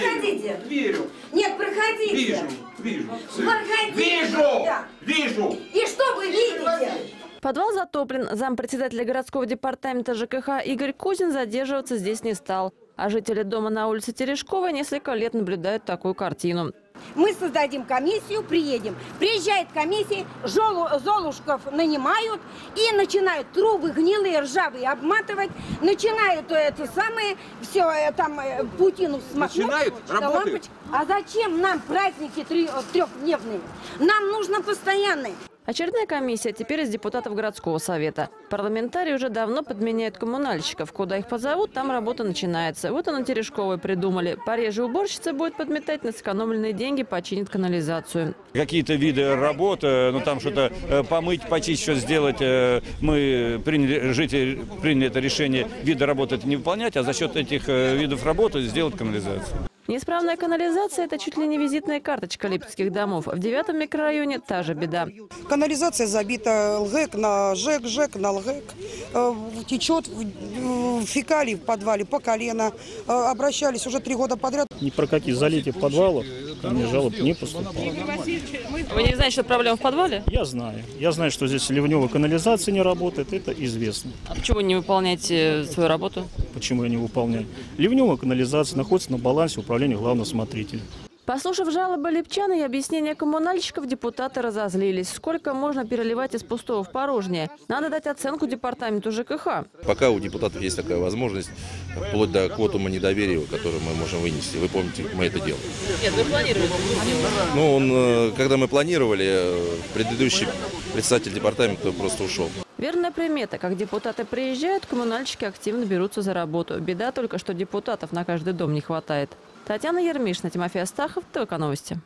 проходите. Верю. Нет, проходите. Вижу. Вижу. Проходите. Вижу. Да. Вижу. И что вы видите? Подвал затоплен. Зампредседателя городского департамента ЖКХ Игорь Кузин задерживаться здесь не стал. А жители дома на улице Терешковой несколько лет наблюдают такую картину. Мы создадим комиссию, приедем. Приезжает комиссия, жолу- золушков нанимают и начинают трубы гнилые, ржавые обматывать, начинают э, это самое, все там э, паутину смахнуть. Начинают? Работают? А зачем нам праздники три- э, трехдневные? Нам нужно постоянные. Очередная комиссия теперь из депутатов городского совета. Парламентарии уже давно подменяют коммунальщиков. Куда их позовут, там работа начинается. Вот и на Терешковой придумали. Пореже уборщица будет подметать, на сэкономленные деньги починит канализацию. Какие-то виды работ, э, ну там что-то э, помыть, почистить, что сделать. э, Мы приняли, жители приняли это решение, виды работы это не выполнять, а за счет этих э, видов работы сделать канализацию. Неисправная канализация – это чуть ли не визитная карточка липецких домов. В девятом микрорайоне та же беда. Канализация забита ЛГЭК на ЖЭК, ЖЭК на ЛГЭК. Э, Течет в- в фекалии в подвале по колено. Э, Обращались уже три года подряд. Ни про какие залития подвалов ко мне жалоб не поступало. Вы не знаете, что проблема в подвале? Я знаю. Я знаю, что здесь ливневая канализация не работает, это известно. А почему вы не выполняете свою работу? Почему я не выполняю? Ливневая канализация находится на балансе управления главного смотрителя. Послушав жалобы липчан и объяснения коммунальщиков, депутаты разозлились. Сколько можно переливать из пустого в порожнее? Надо дать оценку департаменту ЖКХ. Пока у депутатов есть такая возможность, вплоть до квотума недоверия, который мы можем вынести. Вы помните, мы это делали. Нет, вы планируете. Ну, он, э, когда мы планировали, э, предыдущий председатель департамента просто ушел. Верная примета. Как депутаты приезжают, коммунальщики активно берутся за работу. Беда только, что депутатов на каждый дом не хватает. Татьяна Ермишина, Тимофей Астахов, ТВК Новости.